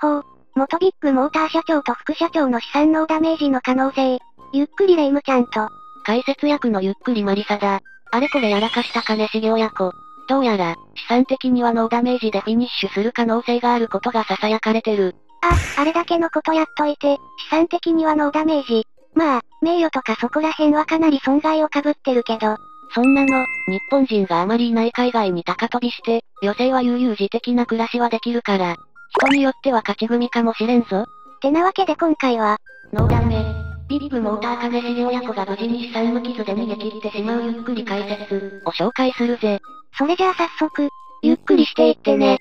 報。元ビッグモーター社長と副社長の資産納ダメージの可能性。ゆっくりレイムちゃんと。解説役のゆっくりマリサだ。あれこれやらかした金重親子。どうやら、資産的にはノーダメージでフィニッシュする可能性があることが囁かれてる。あ、あれだけのことやっといて、資産的にはノーダメージ。まあ、名誉とかそこら辺はかなり損害を被ってるけど。そんなの、日本人があまりいない海外に高飛びして、余生は悠々自適な暮らしはできるから、人によっては勝ち組かもしれんぞ。てなわけで今回は、ノーダメ。ビッグモーター金重親子が無事に資産無傷で逃げ切ってしまうゆっくり解説を紹介するぜ。それじゃあ早速、ゆっくりしていってね。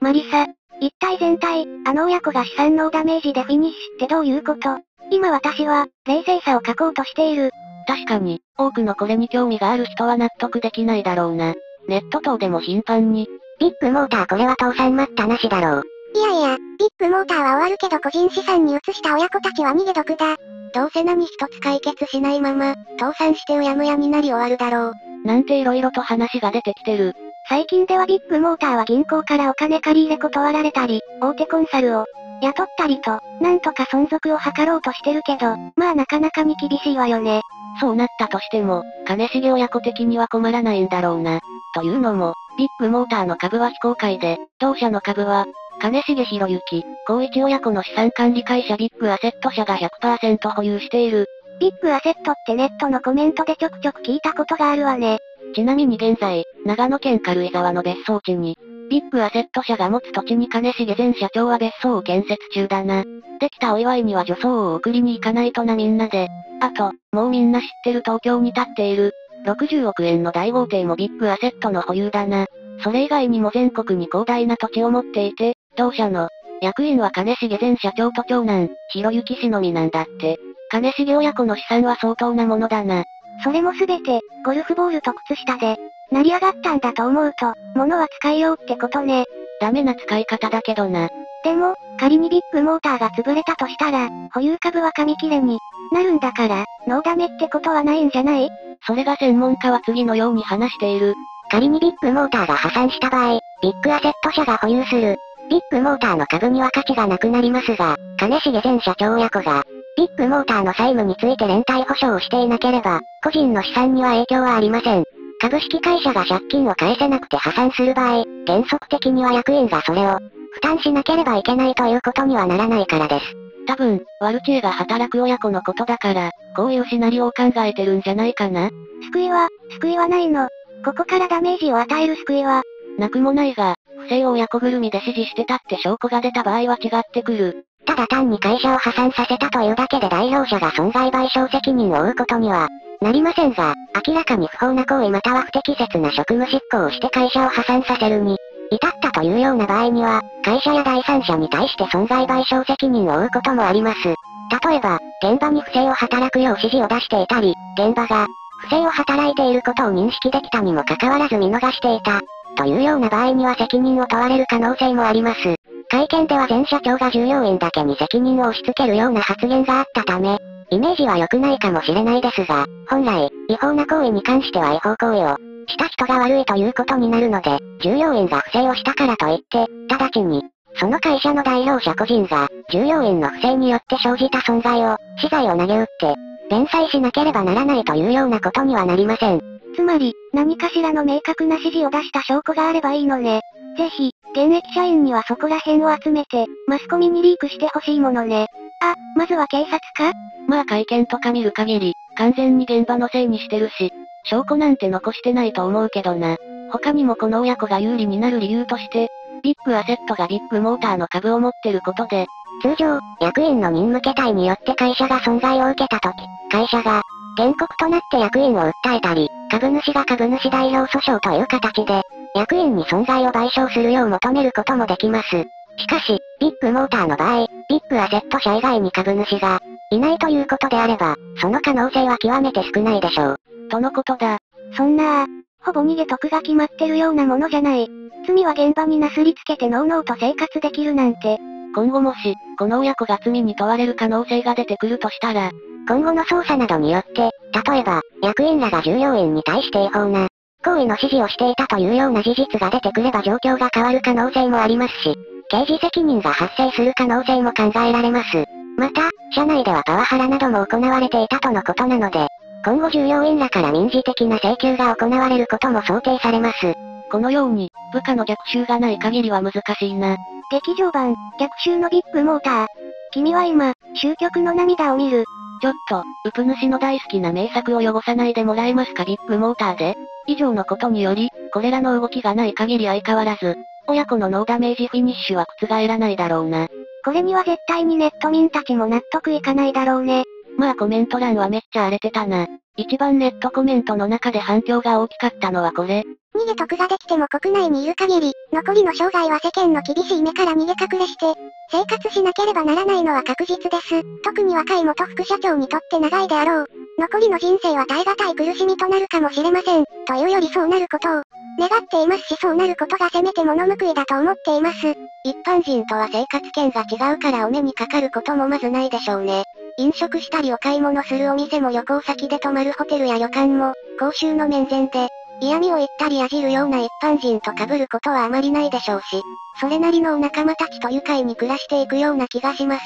マリサ、一体全体、あの親子が資産ノーダメージでフィニッシュってどういうこと？今私は、冷静さを書こうとしている。確かに、多くのこれに興味がある人は納得できないだろうな。ネット等でも頻繁に、ビッグモーターこれは倒産待ったなしだろう。いやいや、ビッグモーターは終わるけど個人資産に移した親子たちは逃げ得だ。どうせ何一つ解決しないまま、倒産してうやむやになり終わるだろう。なんて色々と話が出てきてる。最近ではビッグモーターは銀行からお金借り入れ断られたり、大手コンサルを雇ったりと、なんとか存続を図ろうとしてるけど、まあなかなかに厳しいわよね。そうなったとしても、金重親子的には困らないんだろうな。というのも、ビッグモーターの株は非公開で、同社の株は、金重博之、高一親子の資産管理会社ビッグアセット社が100%保有している。ビッグアセットってネットのコメントでちょくちょく聞いたことがあるわね。ちなみに現在、長野県軽井沢の別荘地に、ビッグアセット社が持つ土地に金重前社長は別荘を建設中だな。できたお祝いには女装を送りに行かないとなみんなで。あと、もうみんな知ってる東京に立っている、60億円の大豪邸もビッグアセットの保有だな。それ以外にも全国に広大な土地を持っていて、同社の役員は金重前社長と長男、広行氏のみなんだって。金重親子の資産は相当なものだな。それもすべて、ゴルフボールと靴下で、成り上がったんだと思うと、物は使いようってことね。ダメな使い方だけどな。でも、仮にビッグモーターが潰れたとしたら、保有株は紙切れになるんだから、ノーダメってことはないんじゃない？それが専門家は次のように話している。仮にビッグモーターが破産した場合、ビッグアセット社が保有する、ビッグモーターの株には価値がなくなりますが、金重前社長親子が、ビッグモーターの債務について連帯保証をしていなければ、個人の資産には影響はありません。株式会社が借金を返せなくて破産する場合、原則的には役員がそれを負担しなければいけないということにはならないからです。多分、ワルチェーが働く親子のことだから、こういうシナリオを考えてるんじゃないかな救いは、救いはないの。ここからダメージを与える救いは、なくもないが、不正を親子ぐるみで指示してたって証拠が出た場合は違ってくる。ただ単に会社を破産させたというだけで代表者が損害賠償責任を負うことには、なりませんが、明らかに不法な行為または不適切な職務執行をして会社を破産させるに、至ったというような場合には、会社や第三者に対して損害賠償責任を負うこともあります。例えば、現場に不正を働くよう指示を出していたり、現場が、不正を働いていることを認識できたにもかかわらず見逃していた、というような場合には責任を問われる可能性もあります。会見では前社長が従業員だけに責任を押し付けるような発言があったため、イメージは良くないかもしれないですが、本来、違法な行為に関しては違法行為を、した人が悪いということになるので、従業員が不正をしたからといって、直ちに、その会社の代表者個人が、従業員の不正によって生じた損害を、資材を投げ打って、弁済しなければならないというようなことにはなりません。つまり、何かしらの明確な指示を出した証拠があればいいのね。ぜひ、現役社員にはそこら辺を集めて、マスコミにリークしてほしいものね。あ、まずは警察か？まあ会見とか見る限り、完全に現場のせいにしてるし、証拠なんて残してないと思うけどな。他にもこの親子が有利になる理由として、ビッグアセットがビッグモーターの株を持ってることで、通常、役員の任務形態によって会社が損害を受けたとき、会社が、原告となって役員を訴えたり、株主が株主代表訴訟という形で、役員に損害を賠償するよう求めることもできます。しかし、ビッグモーターの場合、ビッグアセット社以外に株主が、いないということであれば、その可能性は極めて少ないでしょう。とのことだ。そんなほぼ逃げ得が決まってるようなものじゃない。罪は現場になすりつけてノーノーと生活できるなんて。今後もし、この親子が罪に問われる可能性が出てくるとしたら、今後の捜査などによって、例えば、役員らが従業員に対して違法な、行為の指示をしていたというような事実が出てくれば状況が変わる可能性もありますし、刑事責任が発生する可能性も考えられます。また、社内ではパワハラなども行われていたとのことなので、今後従業員らから民事的な請求が行われることも想定されます。このように、部下の逆襲がない限りは難しいな。劇場版、逆襲のビッグモーター。君は今、終局の涙を見る。ちょっと、ウプ主の大好きな名作を汚さないでもらえますかビッグモーターで以上のことにより、これらの動きがない限り相変わらず、親子のノーダメージフィニッシュは覆らないだろうな。これには絶対にネット民たちも納得いかないだろうね。まあコメント欄はめっちゃ荒れてたな。一番ネットコメントの中で反響が大きかったのはこれ。逃げ得ができても国内にいる限り、残りの生涯は世間の厳しい目から逃げ隠れして、生活しなければならないのは確実です。特に若い元副社長にとって長いであろう。残りの人生は耐え難い苦しみとなるかもしれません。というよりそうなることを、願っていますしそうなることがせめて物報いだと思っています。一般人とは生活圏が違うからお目にかかることもまずないでしょうね。飲食したりお買い物するお店も旅行先で泊まるホテルや旅館も、公衆の面前で、嫌味を言ったりやじるような一般人と被ることはあまりないでしょうし、それなりのお仲間たちと愉快に暮らしていくような気がします。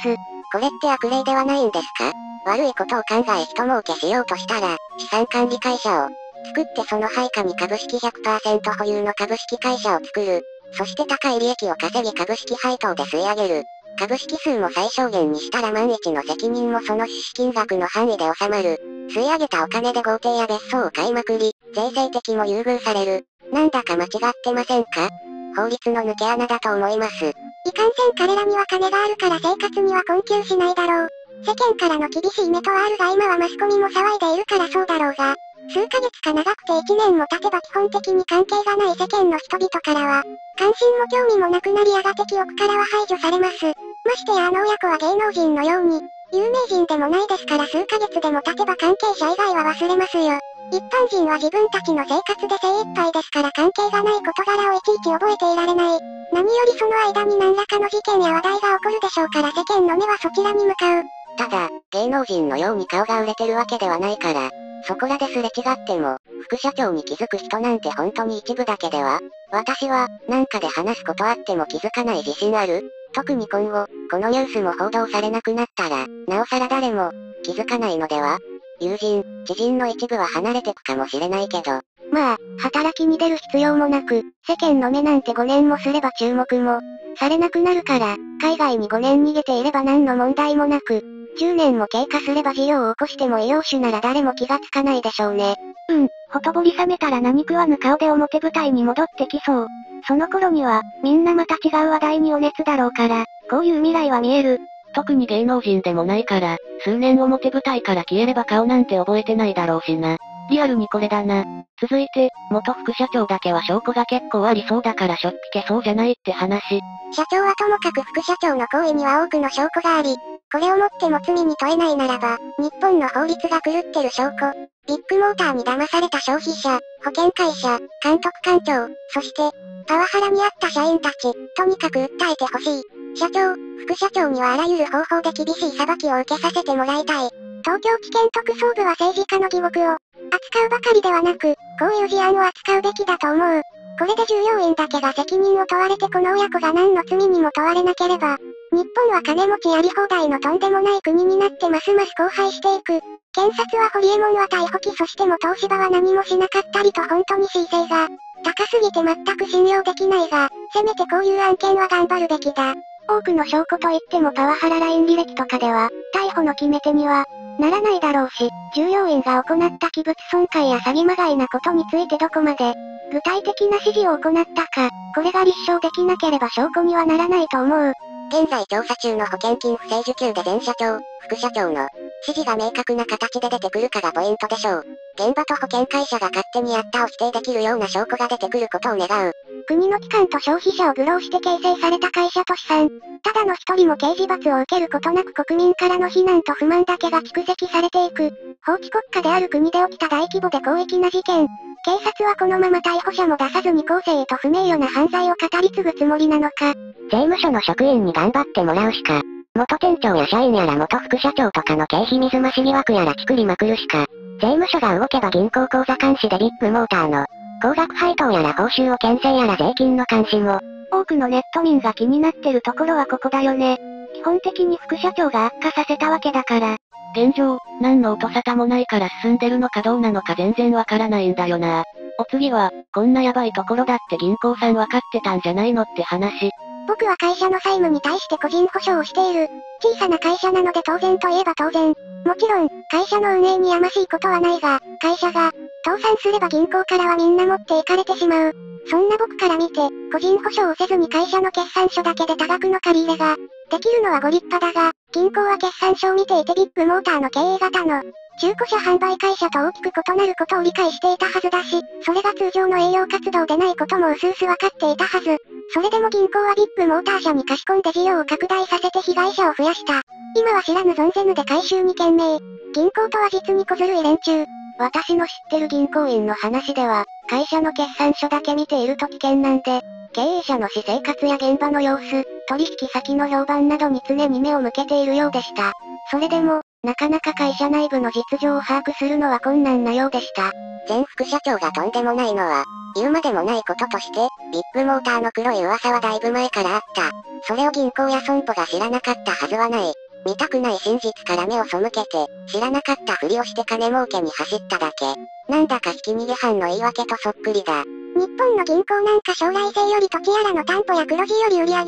これって悪霊ではないんですか？悪いことを考え人儲けしようとしたら、資産管理会社を作ってその配下に株式100%保有の株式会社を作る。そして高い利益を稼ぎ株式配当で吸い上げる。株式数も最小限にしたら万一の責任もその資金額の範囲で収まる。吸い上げたお金で豪邸や別荘を買いまくり、税制的も優遇される。なんだか間違ってませんか？法律の抜け穴だと思います。いかんせん彼らには金があるから生活には困窮しないだろう。世間からの厳しい目とはあるが今はマスコミも騒いでいるからそうだろうが、数ヶ月か長くて1年も経てば基本的に関係がない世間の人々からは、関心も興味もなくなりやがて記憶からは排除されます。ましてやあの親子は芸能人のように、有名人でもないですから数ヶ月でも経てば関係者以外は忘れますよ。一般人は自分たちの生活で精一杯ですから関係がない事柄をいちいち覚えていられない。何よりその間に何らかの事件や話題が起こるでしょうから世間の目はそちらに向かう。ただ、芸能人のように顔が売れてるわけではないから、そこらですれ違っても、副社長に気づく人なんて本当に一部だけでは私は、なんかで話すことあっても気づかない自信ある特に今後、このニュースも報道されなくなったら、なおさら誰も、気づかないのでは？友人、知人の一部は離れてくかもしれないけど。まあ、働きに出る必要もなく、世間の目なんて5年もすれば注目も、されなくなるから、海外に5年逃げていれば何の問題もなく、10年も経過すれば事業を起こしても栄養種なら誰も気がつかないでしょうね。うん、ほとぼり冷めたら何食わぬ顔で表舞台に戻ってきそう。その頃には、みんなまた違う話題にお熱だろうから、こういう未来は見える。特に芸能人でもないから、数年表舞台から消えれば顔なんて覚えてないだろうしな。リアルにこれだな。続いて、元副社長だけは証拠が結構ありそうだからしょっぴけそうじゃないって話。社長はともかく副社長の行為には多くの証拠があり、これをもっても罪に問えないならば、日本の法律が狂ってる証拠。ビッグモーターに騙された消費者、保険会社、監督官庁、そして、パワハラにあった社員たち、とにかく訴えてほしい。社長、副社長にはあらゆる方法で厳しい裁きを受けさせてもらいたい。東京地検特捜部は政治家の疑惑を、扱うばかりではなく、こういう事案を扱うべきだと思う。これで従業員だけが責任を問われてこの親子が何の罪にも問われなければ、日本は金持ちやり放題のとんでもない国になってますます荒廃していく。検察はホリエモンは逮捕期そしても東芝は何もしなかったりと本当に姿勢が、高すぎて全く信用できないが、せめてこういう案件は頑張るべきだ。多くの証拠といってもパワハラライン履歴とかでは、逮捕の決め手には、ならないだろうし、従業員が行った器物損壊や詐欺まがいなことについてどこまで、具体的な指示を行ったか、これが立証できなければ証拠にはならないと思う。現在調査中の保険金不正受給で前社長、副社長の指示が明確な形で出てくるかがポイントでしょう。現場と保険会社が勝手にやったを否定できるような証拠が出てくることを願う。国の機関と消費者を愚弄して形成された会社と資産。ただの一人も刑事罰を受けることなく国民からの非難と不満だけが蓄積されていく。法治国家である国で起きた大規模で広域な事件。警察はこのまま逮捕者も出さずに公正と不名誉な犯罪を語り継ぐつもりなのか。税務署の職員に頑張ってもらうしか。元店長や社員やら元副社長とかの経費水増し疑惑やら作りまくるしか。税務署が動けば銀行口座監視でビッグモーターの高額配当やら報酬を牽制やら税金の監視も、多くのネット民が気になってるところはここだよね。基本的に副社長が悪化させたわけだから。現状、何の音沙汰もないから進んでるのかどうなのか全然わからないんだよな。お次は、こんなヤバいところだって銀行さん分かってたんじゃないのって話。僕は会社の債務に対して個人保証をしている。小さな会社なので当然といえば当然。もちろん、会社の運営にやましいことはないが、会社が、倒産すれば銀行からはみんな持っていかれてしまう。そんな僕から見て、個人保証をせずに会社の決算書だけで多額の借り入れが、できるのはご立派だが、銀行は決算書を見ていてビッグモーターの経営型の、中古車販売会社と大きく異なることを理解していたはずだし、それが通常の営業活動でないことも薄々分かっていたはず。それでも銀行はビッグモーター社に貸し込んで事業を拡大させて被害者を増やした。今は知らぬ存ぜぬで回収に懸命。銀行とは実に小ずるい連中。私の知ってる銀行員の話では、会社の決算書だけ見ていると危険なんで、経営者の私生活や現場の様子、取引先の評判などに常に目を向けているようでした。それでも、なかなか会社内部の実情を把握するのは困難なようでした。前副社長がとんでもないのは、言うまでもないこととして、ビッグモーターの黒い噂はだいぶ前からあった。それを銀行や損保が知らなかったはずはない。見たくない真実から目を背けて、知らなかったふりをして金儲けに走っただけ。なんだかひき逃げ犯の言い訳とそっくりだ。日本の銀行なんか将来性より土地やらの担保や黒字より売上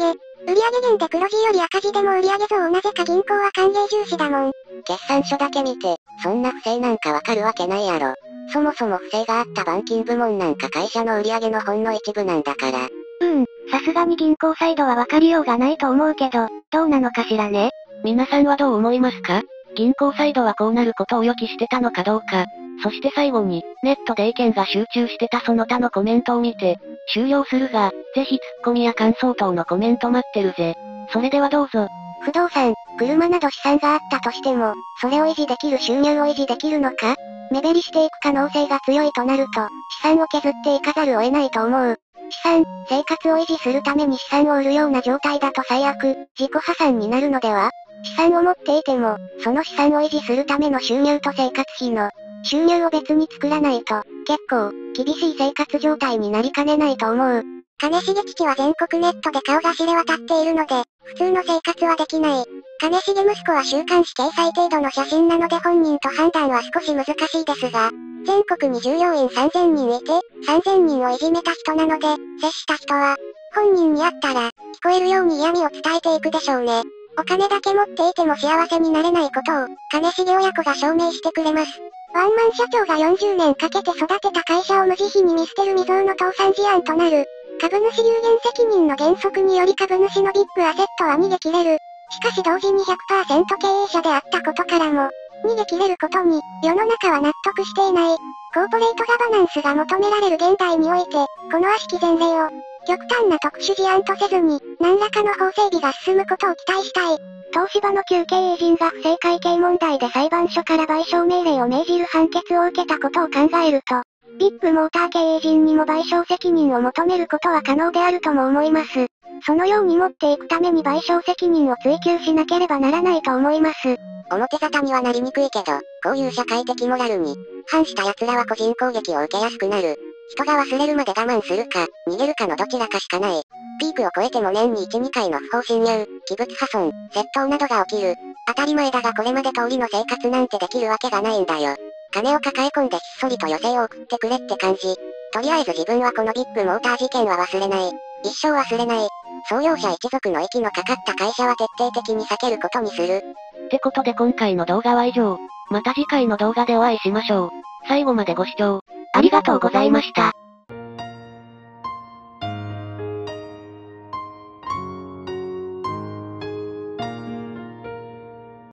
売上減で黒字より赤字でも売上増をなぜか銀行は歓迎重視だもん。決算書だけ見て、そんな不正なんかわかるわけないやろ。そもそも不正があった板金部門なんか会社の売上のほんの一部なんだから。うん、さすがに銀行サイドはわかりようがないと思うけど、どうなのかしらね。皆さんはどう思いますか銀行サイドはこうなることを予期してたのかどうか。そして最後に、ネットで意見が集中してたその他のコメントを見て、終了するが、ぜひツッコミや感想等のコメント待ってるぜ。それではどうぞ。不動産、車など資産があったとしても、それを維持できる収入を維持できるのか目減りしていく可能性が強いとなると、資産を削っていかざるを得ないと思う。資産、生活を維持するために資産を売るような状態だと最悪、自己破産になるのでは？資産を持っていても、その資産を維持するための収入と生活費の収入を別に作らないと、結構、厳しい生活状態になりかねないと思う。金重父は全国ネットで顔が知れ渡っているので、普通の生活はできない。金重息子は週刊誌掲載程度の写真なので本人と判断は少し難しいですが、全国に従業員3000人いて、3000人をいじめた人なので、接した人は、本人に会ったら、聞こえるように嫌味を伝えていくでしょうね。お金だけ持っていても幸せになれないことを、金重親子が証明してくれます。ワンマン社長が40年かけて育てた会社を無慈悲に見捨てる未曾有の倒産事案となる。株主有限責任の原則により株主のビッグアセットは逃げ切れる。しかし同時に100%経営者であったことからも、逃げ切れることに、世の中は納得していない。コーポレートガバナンスが求められる現代において、この悪しき前例を、極端な特殊事案とせずに、何らかの法整備が進むことを期待したい。東芝の旧経営陣が不正会計問題で裁判所から賠償命令を命じる判決を受けたことを考えると、ビッグモーター経営陣にも賠償責任を求めることは可能であるとも思います。そのように持っていくために賠償責任を追求しなければならないと思います。表沙汰にはなりにくいけど、こういう社会的モラルに、反した奴らは個人攻撃を受けやすくなる。人が忘れるまで我慢するか、逃げるかのどちらかしかない。ピークを超えても年に1、2回の不法侵入、器物破損、窃盗などが起きる。当たり前だがこれまで通りの生活なんてできるわけがないんだよ。金を抱え込んでひっそりと余生を送ってくれって感じ。とりあえず自分はこのビッグモーター事件は忘れない。一生忘れない。創業者一族の息のかかった会社は徹底的に避けることにする。ってことで今回の動画は以上。また次回の動画でお会いしましょう。最後までご視聴、ありがとうございました。